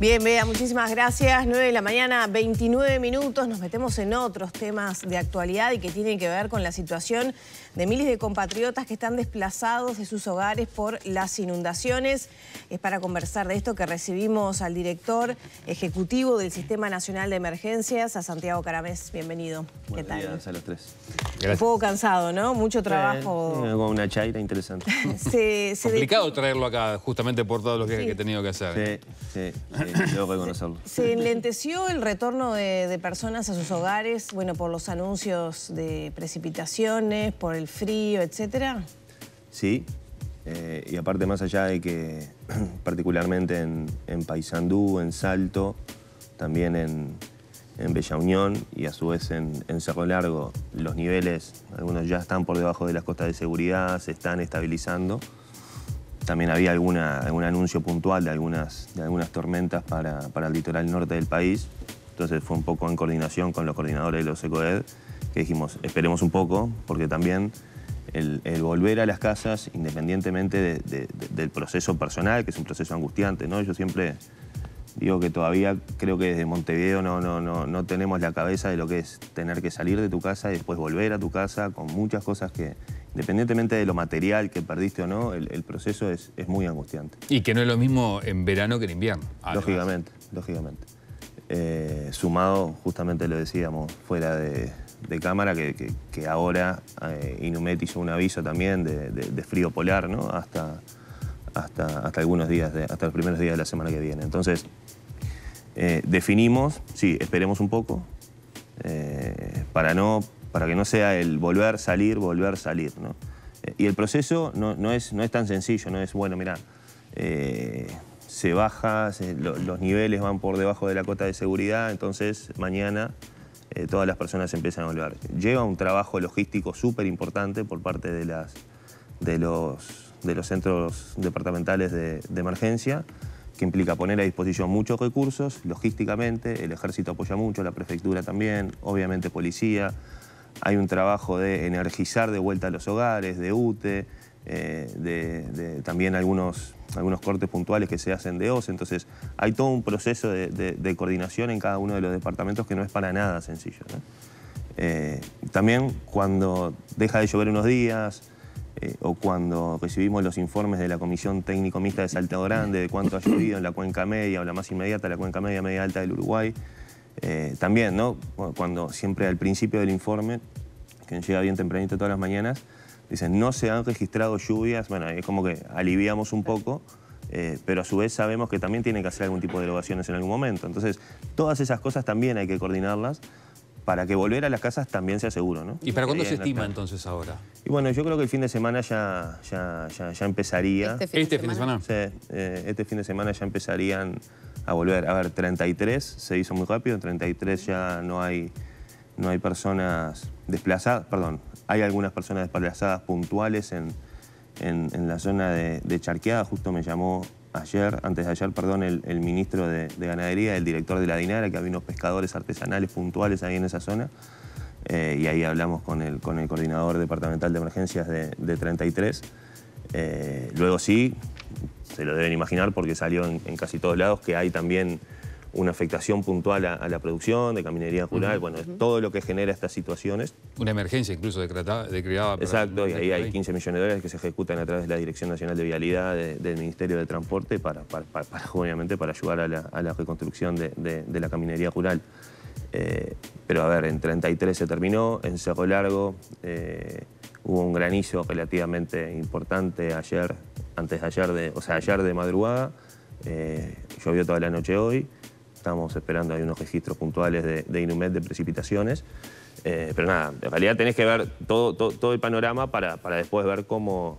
Bien, Bea, muchísimas gracias. 9 de la mañana, 29 minutos. Nos metemos en otros temas de actualidad y que tienen que ver con la situación de miles de compatriotas que están desplazados de sus hogares por las inundaciones. Es para conversar de esto que recibimos al director ejecutivo del Sistema Nacional de Emergencias, a Santiago Caramés. Bienvenido. ¿Qué tal? Días a los tres. Un poco cansado, ¿no? Mucho trabajo. con una chaira interesante. se, Complicado traerlo acá, justamente por todos los que he tenido que hacer. Sí, sí, sí. ¿Se enlenteció el retorno de, de personas a sus hogares, bueno, por los anuncios de precipitaciones, por el frío, etcétera? Sí, eh, y aparte más allá de que particularmente en, en Paysandú, en Salto, también en, Bella Unión y a su vez en, Cerro Largo, los niveles, algunos ya están por debajo de las costas de seguridad, se están estabilizando. También había alguna, algún anuncio puntual de algunas, de algunas tormentas para, para el litoral norte del país. Entonces fue un poco en coordinación con los coordinadores de los ECOED que dijimos, esperemos un poco, porque también el, volver a las casas, independientemente del proceso personal, que es un proceso angustiante, ¿no? Yo siempre digo que todavía creo que desde Montevideo no, no, no, no tenemos la cabeza de lo que es tener que salir de tu casa y después volver a tu casa con muchas cosas que, independientemente de lo material que perdiste o no, el, proceso es, es, muy angustiante. Y que no es lo mismo en verano que en invierno. Lógicamente, lógicamente. Eh, sumado, justamente lo decíamos, fuera de, cámara, que, ahora eh, Inumet hizo un aviso también de, frío polar, ¿no? Hasta, hasta, hasta algunos días, hasta los primeros días de la semana que viene. Entonces, eh, definimos, sí, esperemos un poco, para, no, para que no sea el volver, salir, volver, salir, ¿no? y el proceso no, no, es, no es tan sencillo, no es, bueno, mira, se baja, los niveles van por debajo de la cota de seguridad, entonces mañana eh, todas las personas empiezan a volver. Lleva un trabajo logístico súper importante por parte de, las, de, los, de los centros departamentales de, emergencia, que implica poner a disposición muchos recursos, logísticamente, el ejército apoya mucho, la prefectura también, obviamente policía, hay un trabajo de energizar de vuelta a los hogares, de UTE, eh, de, también algunos, algunos cortes puntuales que se hacen de OS. Entonces hay todo un proceso de, coordinación en cada uno de los departamentos que no es para nada sencillo. Eh, también cuando deja de llover unos días eh, o cuando recibimos los informes de la Comisión Técnico Mixta de Salto Grande de cuánto ha llovido en la cuenca media o la más inmediata, la cuenca media, media alta del Uruguay, también, ¿no? Cuando siempre al principio del informe, que llega bien tempranito todas las mañanas, dicen, no se han registrado lluvias, bueno, es como que aliviamos un poco, eh, pero a su vez sabemos que también tiene que hacer algún tipo de erogaciones en algún momento. Entonces, todas esas cosas también hay que coordinarlas para que volver a las casas también sea seguro, ¿no? ¿Y para cuándo se estima entonces ahora? Y bueno, yo creo que el fin de semana ya, ya, ya, empezaría. ¿Este fin, de, ¿Este semana? Sí, eh, este fin de semana ya empezarían a volver. A ver, 33 se hizo muy rápido, en 33 ya no hay, no hay personas desplazadas, perdón, hay algunas personas desplazadas puntuales en, la zona de, Charqueada. Justo me llamó ayer, antes de ayer, perdón, el, ministro de, Ganadería, el director de la Dinara, que había unos pescadores artesanales puntuales ahí en esa zona. Eh, y ahí hablamos con el, con el coordinador departamental de emergencias de, 33. Eh, luego sí, se lo deben imaginar porque salió en, en casi todos lados que hay también una afectación puntual a, la producción, de caminería rural, bueno, es todo lo que genera estas situaciones. Una emergencia incluso decretada. Exacto, y ahí hay 15 millones de dólares que se ejecutan a través de la Dirección Nacional de Vialidad del Ministerio de Transporte para, obviamente, para ayudar a la, reconstrucción de, la caminería rural. Eh, pero a ver, en 33 se terminó, en Cerro Largo eh, hubo un granizo relativamente importante ayer, antes de ayer, de, o sea, ayer de madrugada, eh, llovió toda la noche hoy, Estamos esperando, hay unos registros puntuales de, de Inumet de precipitaciones. Eh, pero nada, en realidad tenés que ver todo, todo, el panorama para, para, después ver cómo,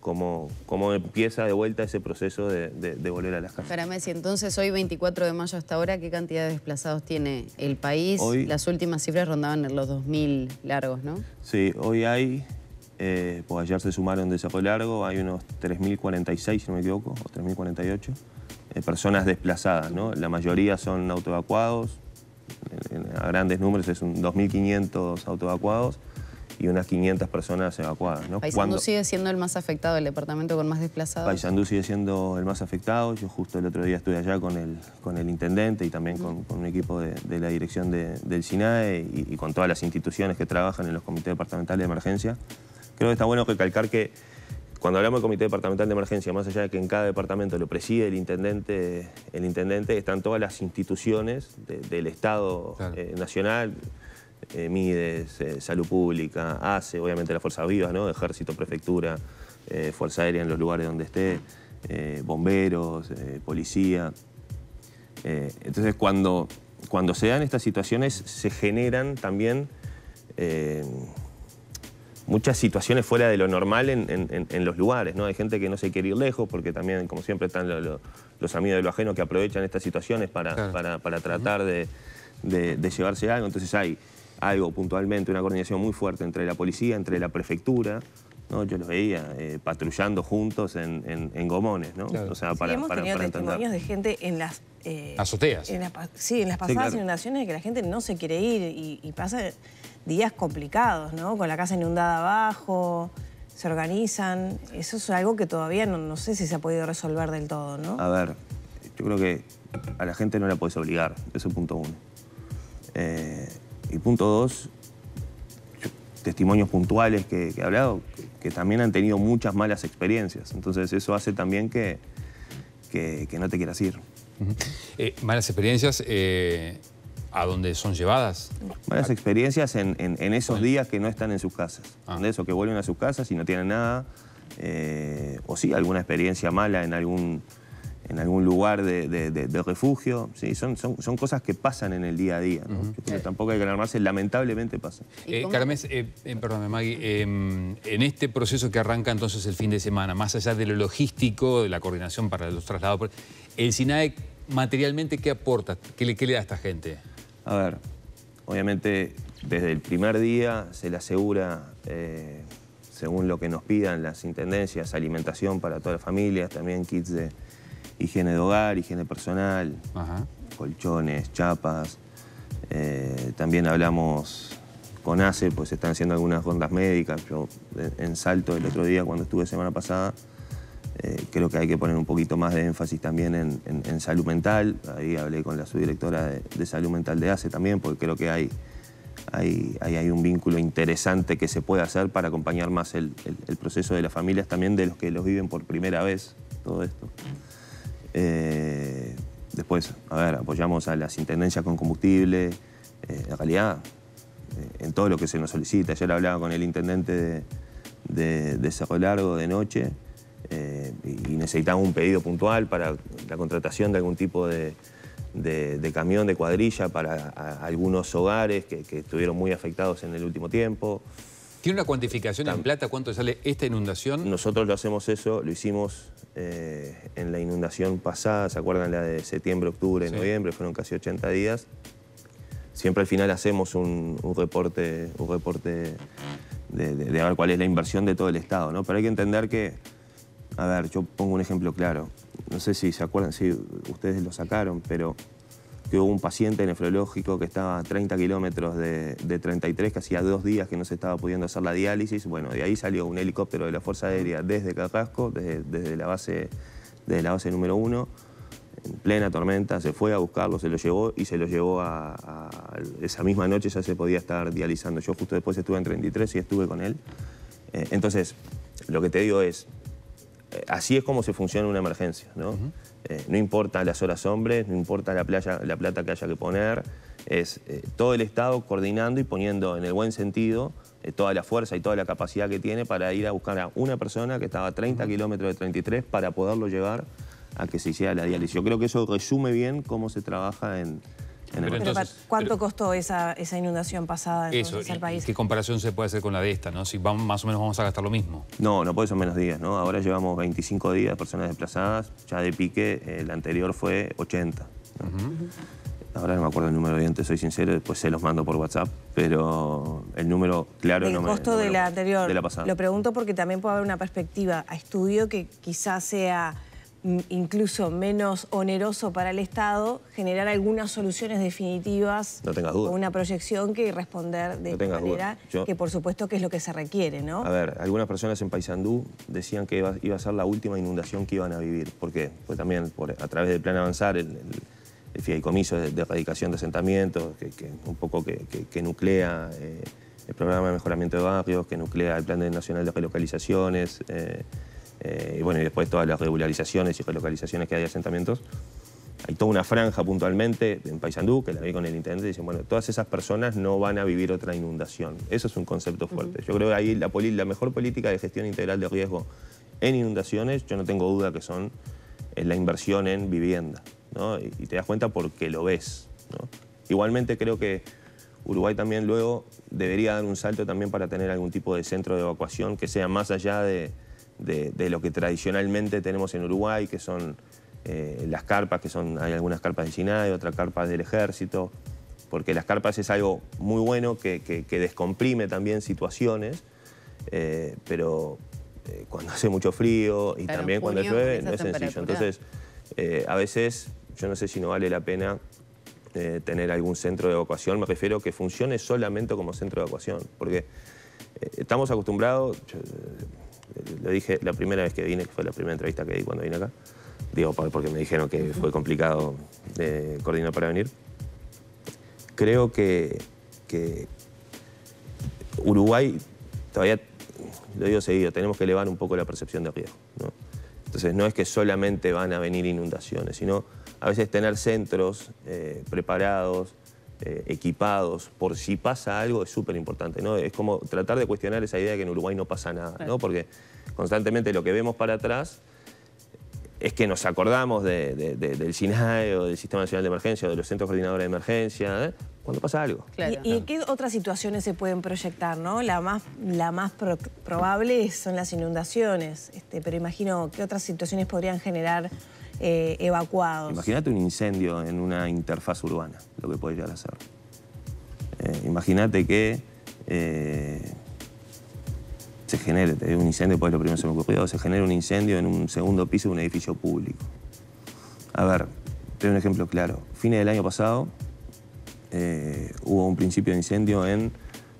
cómo, cómo, empieza de vuelta ese proceso de, volver a las casas. Para Messi, entonces hoy 24 de mayo hasta ahora, ¿qué cantidad de desplazados tiene el país? Las últimas cifras rondaban en los 2.000 largos, ¿no? Sí, hoy hay, eh, pues ayer se sumaron de Cerro Largo, hay unos 3.046, si no me equivoco, o 3.048. Eh, personas desplazadas, ¿no? La mayoría son autoevacuados, a grandes números es un 2.500 autoevacuados y unas 500 personas evacuadas. ¿no? Paysandú sigue siendo el más afectado, el departamento con más desplazados. Paysandú sigue siendo el más afectado. Yo justo el otro día estuve allá con el, con el intendente y también con, un equipo de, la dirección del SINAE y, con todas las instituciones que trabajan en los comités departamentales de emergencia. Creo que está bueno recalcar que cuando hablamos del Comité Departamental de Emergencia, más allá de que en cada departamento lo preside el intendente, el intendente están todas las instituciones del Estado eh, Nacional, eh, MIDES, eh, Salud Pública, ACE, obviamente las Fuerzas Vivas, ¿no? Ejército, Prefectura, Fuerza Aérea en los lugares donde esté, bomberos, policía. entonces, cuando, cuando se dan estas situaciones, se generan también muchas situaciones fuera de lo normal en, los lugares, ¿no? Hay gente que no se quiere ir lejos porque también, como siempre, están los amigos de lo ajeno que aprovechan estas situaciones para, para, tratar de, de, llevarse algo. Entonces hay algo puntualmente, una coordinación muy fuerte entre la policía, entre la prefectura, ¿no? Yo los veía eh, patrullando juntos en, gomones, ¿no? O sea, para, hemos tenido testimonios de gente en las... Eh, Azoteas. sí, en las pasadas inundaciones de que la gente no se quiere ir y, pasa días complicados, ¿no? Con la casa inundada abajo, se organizan. Eso es algo que todavía no, no sé si se ha podido resolver del todo, ¿no? A ver, yo creo que a la gente no la puedes obligar, eso es punto uno. Eh, y punto dos, testimonios puntuales que, he hablado, que, también han tenido muchas malas experiencias. Entonces eso hace también que, que, no te quieras ir. Eh, malas experiencias, eh, ¿a dónde son llevadas? Malas experiencias en, esos días que no están en sus casas. Ah. De eso, que vuelven a sus casas y no tienen nada. Eh, o sí, alguna experiencia mala en algún en algún lugar de, refugio. ¿sí? Son, son, cosas que pasan en el día a día. tampoco hay que alarmarse, lamentablemente pasa. Eh, Carmes, eh, eh, perdóname Maggie, em, en este proceso que arranca entonces el fin de semana, más allá de lo logístico, de la coordinación para los traslados, ¿el SINAE materialmente qué aporta? ¿Qué le, qué le da a esta gente? A ver, obviamente desde el primer día se le asegura según lo que nos pidan las intendencias, alimentación para todas las familias, también kits de, higiene de hogar, higiene personal, colchones, chapas. Eh, también hablamos con ACE, pues están haciendo algunas rondas médicas. Yo en Salto el otro día, cuando estuve semana pasada, eh, creo que hay que poner un poquito más de énfasis también en, salud mental. Ahí hablé con la subdirectora de, salud mental de ACE también, porque creo que hay, hay, hay, un vínculo interesante que se puede hacer para acompañar más el, el proceso de las familias, también de los que los viven por primera vez, todo esto. Eh, después, a ver, apoyamos a las intendencias con combustible. Eh, en realidad, eh, en todo lo que se nos solicita. Ayer hablaba con el intendente de, Cerro Largo de noche y necesitaba un pedido puntual para la contratación de algún tipo de, camión de cuadrilla para algunos hogares que estuvieron muy afectados en el último tiempo. ¿Tiene una cuantificación en plata cuánto sale esta inundación? Nosotros lo hacemos eso, lo hicimos eh, en la inundación pasada, ¿se acuerdan la de septiembre, octubre, noviembre? Fueron casi 80 días. Siempre al final hacemos un, reporte, un reporte de, ver cuál es la inversión de todo el Estado, ¿no? Pero hay que entender que, a ver, yo pongo un ejemplo claro. No sé si se acuerdan, si ustedes lo sacaron, pero que hubo un paciente nefrológico que estaba a 30 kilómetros de, 33, que hacía dos días que no se estaba pudiendo hacer la diálisis. Bueno, de ahí salió un helicóptero de la Fuerza Aérea desde Carrasco, desde, la, base, desde la base número uno, en plena tormenta, se fue a buscarlo, se lo llevó y se lo llevó a, esa misma noche ya se podía estar dializando. Yo justo después estuve en 33 y estuve con él. Eh, entonces, lo que te digo es, eh, así es como se funciona una emergencia, ¿no? Eh, no importa las horas hombres, no importa la, playa, la plata que haya que poner, es eh, todo el Estado coordinando y poniendo en el buen sentido toda la fuerza y toda la capacidad que tiene para ir a buscar a una persona que estaba a 30 kilómetros de 33 para poderlo llevar a que se hiciera la diálisis. Yo creo que eso resume bien cómo se trabaja en, ¿Cuánto costó esa, esa, inundación pasada en el país? ¿Qué comparación se puede hacer con la de esta? ¿no? Si vamos, más o menos vamos a gastar lo mismo. No, no puede ser menos días. ¿no? Ahora llevamos 25 días de personas desplazadas. Ya de pique, el anterior fue 80. Ahora no me acuerdo el número bien, te soy sincero, después se los mando por WhatsApp, pero el número claro el no costo de la anterior. De la pasada. Lo pregunto porque también puede haber una perspectiva a estudio que quizás sea incluso menos oneroso para el Estado, generar algunas soluciones definitivas no tengas duda. o una proyección que responder de esta manera, que por supuesto que es lo que se requiere, ¿no? A ver, algunas personas en Paysandú decían que iba, a ser la última inundación que iban a vivir. ¿Por qué? Pues también a través del Plan Avanzar, el, fideicomiso de, erradicación de asentamientos, que, un poco que, nuclea eh, el programa de mejoramiento de barrios, que nuclea el Plan Nacional de Relocalizaciones, eh, eh, y bueno, y después todas las regularizaciones y relocalizaciones que hay de asentamientos. Hay toda una franja puntualmente en Paysandú, que la vi con el intendente, y dicen, bueno, todas esas personas no van a vivir otra inundación. Eso es un concepto fuerte. Yo creo que ahí la, la, mejor política de gestión integral de riesgo en inundaciones, yo no tengo duda que son la inversión en vivienda. ¿no? Y, te das cuenta porque lo ves. Igualmente creo que Uruguay también luego debería dar un salto también para tener algún tipo de centro de evacuación que sea más allá de de, lo que tradicionalmente tenemos en Uruguay, que son eh, las carpas, que son, hay algunas carpas de SINAE, otras carpas del ejército, porque las carpas es algo muy bueno que, descomprime también situaciones, eh, pero eh, cuando hace mucho frío y también cuando llueve no es sencillo. Entonces, a veces yo no sé si no vale la pena tener algún centro de evacuación, me refiero que funcione solamente como centro de evacuación, porque estamos acostumbrados, lo dije la primera vez que vine, que fue la primera entrevista que di cuando vine acá. Digo, porque me dijeron que fue complicado de coordinar para venir. Creo que, Uruguay todavía, lo digo seguido, tenemos que elevar un poco la percepción de riesgo. Entonces no es que solamente van a venir inundaciones, sino a veces tener centros eh, preparados, eh, equipados, por si pasa algo es súper importante. ¿no? Es como tratar de cuestionar esa idea de que en Uruguay no pasa nada, ¿no? porque constantemente lo que vemos para atrás es que nos acordamos del SINAE o del Sistema Nacional de Emergencia o de los centros coordinadores de emergencia, ¿eh? cuando pasa algo. ¿Y, qué otras situaciones se pueden proyectar? ¿no? La más, la más probable son las inundaciones, este, pero imagino qué otras situaciones podrían generar eh, evacuados. Imagínate un incendio en una interfaz urbana, lo que puede llegar a ser. Eh, imagínate que eh, se genere, un incendio, pues lo primero se me ocurrió, se genera un incendio en un segundo piso de un edificio público. A ver, te doy un ejemplo claro. Fines del año pasado hubo un principio de incendio en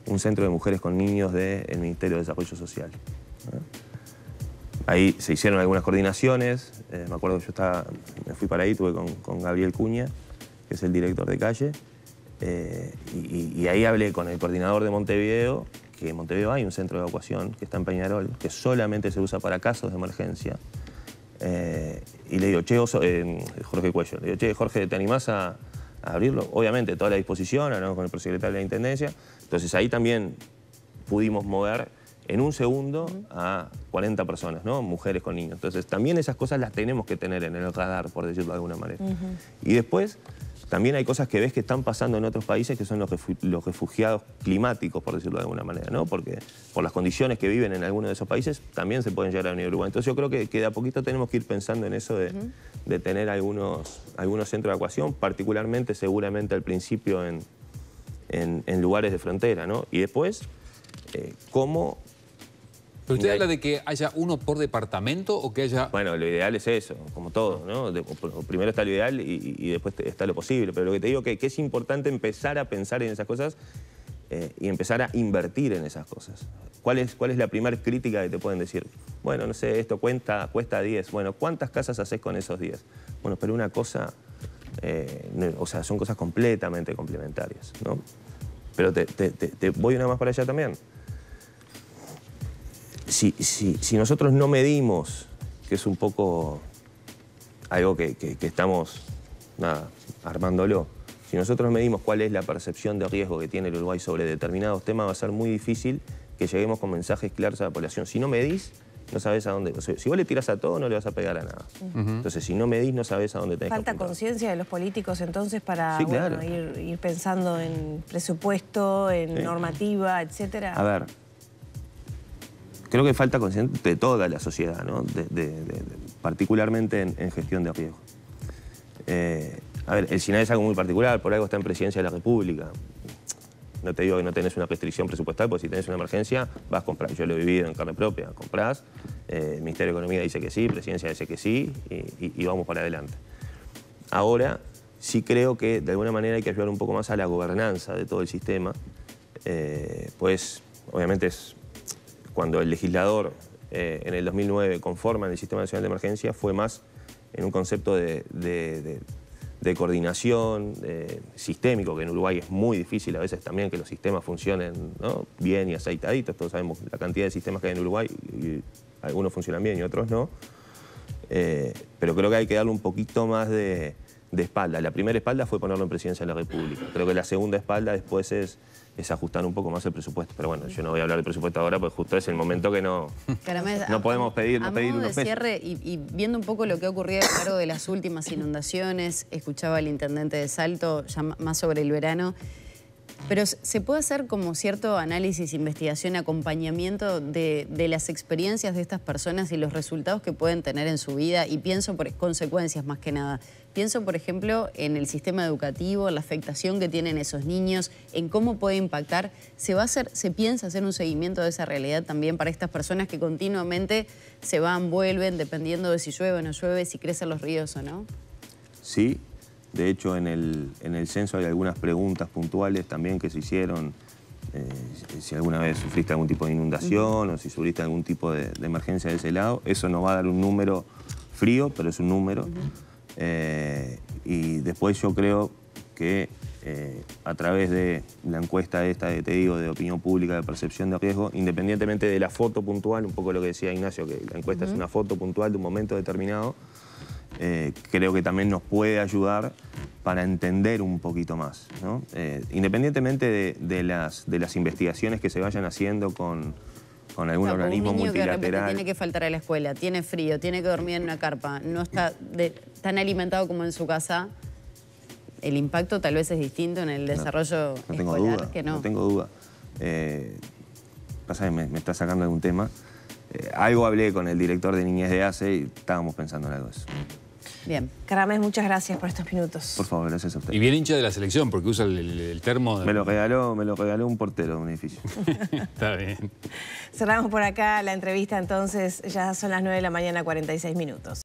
un centro de mujeres con niños del Ministerio de Desarrollo Social. Ahí se hicieron algunas coordinaciones, eh, me acuerdo que yo estaba, me fui para ahí, tuve con, Gabriel Cuña, que es el director de calle, eh, y, ahí hablé con el coordinador de Montevideo, que en Montevideo hay un centro de evacuación que está en Peñarol, que solamente se usa para casos de emergencia. Eh, y le digo, che, Jorge Cuello, le digo, che, Jorge, ¿te animás a, abrirlo? Obviamente, toda la disposición, hablamos con el prosecretario de la Intendencia. Entonces ahí también pudimos mover en un segundo a 40 personas, ¿no? Mujeres con niños. Entonces, también esas cosas las tenemos que tener en el radar, por decirlo de alguna manera. Y después, también hay cosas que ves que están pasando en otros países que son los, refugiados climáticos, por decirlo de alguna manera, ¿no? Porque por las condiciones que viven en algunos de esos países también se pueden llegar a venir a Uruguay. Entonces yo creo que, de a poquito tenemos que ir pensando en eso de, tener algunos, algunos centros de evacuación, particularmente seguramente al principio en, en, lugares de frontera, ¿no? Y después, eh, cómo ¿Pero usted habla de que haya uno por departamento o que haya...? Bueno, lo ideal es eso, como todo, ¿no? primero está lo ideal y, después está lo posible. Pero lo que te digo que, que es importante empezar a pensar en esas cosas eh, y empezar a invertir en esas cosas. ¿Cuál es, cuál es la primera crítica que te pueden decir? Bueno, no sé, esto cuenta, cuesta 10. Bueno, ¿cuántas casas haces con esos 10? Bueno, pero una cosa... Eh, o sea, son cosas completamente complementarias, ¿no? Pero te, te voy una más para allá también si, nosotros no medimos, que es un poco algo que, estamos armándolo, si nosotros medimos cuál es la percepción de riesgo que tiene el Uruguay sobre determinados temas, va a ser muy difícil que lleguemos con mensajes claros a la población. Si no medís, no sabes a dónde. si vos le tirás a todo, no le vas a pegar a nada. Entonces, si no medís, no sabes a dónde tenés Falta conciencia de los políticos entonces para ir, pensando en presupuesto, en normativa, etcétera. A ver, creo que falta conciencia de toda la sociedad, ¿no? particularmente en, gestión de riesgo. Eh, a ver, el SINAE es algo muy particular, por algo está en Presidencia de la República. no te digo que no tenés una restricción presupuestal, porque si tenés una emergencia, vas a comprar. Yo lo he vivido en carne propia, comprás, eh, el Ministerio de Economía dice que sí, Presidencia dice que sí, y, vamos para adelante. Ahora, sí creo que de alguna manera hay que ayudar un poco más a la gobernanza de todo el sistema, eh, pues obviamente es cuando el legislador eh, en el 2009 conforma el Sistema Nacional de Emergencia, fue más en un concepto de de coordinación sistémico, que en Uruguay es muy difícil a veces también que los sistemas funcionen bien y aceitaditos. Todos sabemos la cantidad de sistemas que hay en Uruguay algunos funcionan bien y otros no. Eh, pero creo que hay que darle un poquito más de, de espalda. La primera espalda fue ponerlo en presidencia de la República. Creo que la segunda espalda después es es ajustar un poco más el presupuesto. Pero bueno, yo no voy a hablar del presupuesto ahora, porque justo es el momento que no, no podemos pedir, no pedir de cierre y, viendo un poco lo que ha ocurrido a lo largo de las últimas inundaciones, escuchaba al intendente de Salto ya más sobre el verano, pero se puede hacer como cierto análisis, investigación, acompañamiento de, las experiencias de estas personas y los resultados que pueden tener en su vida y pienso por consecuencias más que nada. Pienso, por ejemplo, en el sistema educativo, la afectación que tienen esos niños, en cómo puede impactar. ¿Se, va a hacer, ¿Se piensa hacer un seguimiento de esa realidad también para estas personas que continuamente se van, vuelven, dependiendo de si llueve o no llueve, si crecen los ríos o no? Sí, de hecho en el, en el censo hay algunas preguntas puntuales también que se hicieron. Eh, si alguna vez sufriste algún tipo de inundación o si sufriste algún tipo de, emergencia de ese lado. Eso nos va a dar un número frío, pero es un número. Eh, y después yo creo que eh, a través de la encuesta esta, de, te digo, de opinión pública, de percepción de riesgo, independientemente de la foto puntual, un poco lo que decía Ignacio, que la encuesta es una foto puntual de un momento determinado, eh, creo que también nos puede ayudar para entender un poquito más. independientemente de, las, de las investigaciones que se vayan haciendo con, con algún organismo un niño multilateral. Que tiene que faltar a la escuela, tiene frío, tiene que dormir en una carpa, no está tan alimentado como en su casa, el impacto tal vez es distinto en el desarrollo no, tengo duda, que no. No tengo duda. Eh, pasa que me, está sacando algún tema. Eh, algo hablé con el director de Niñez de ACE y estábamos pensando en algo de eso. Bien. Carames, muchas gracias por estos minutos. Por favor, gracias a usted. Y bien hincha de la selección, porque usa el, termo... Me lo regaló, me lo regaló un portero de un edificio. Está bien. Cerramos por acá la entrevista, entonces ya son las 9 de la mañana, 46 minutos.